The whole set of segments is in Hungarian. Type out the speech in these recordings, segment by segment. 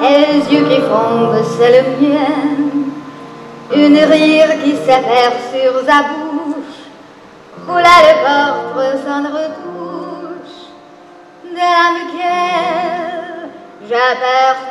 les yeux qui fondent, c'est le mien. Une rire qui s'affaire sur sa bouche, roula le portrait sans retouche, dans lequel j'aperçois.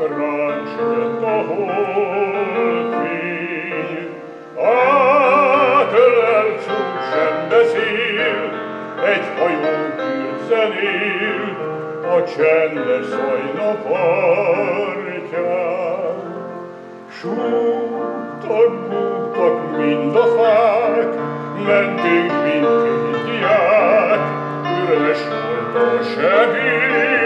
rancsolt a holdfény. A telel sem egy hajó zenél a csendes szajna partján. Súgtak, búgtak mind a fák, mentünk mint diák, üres volt a segély.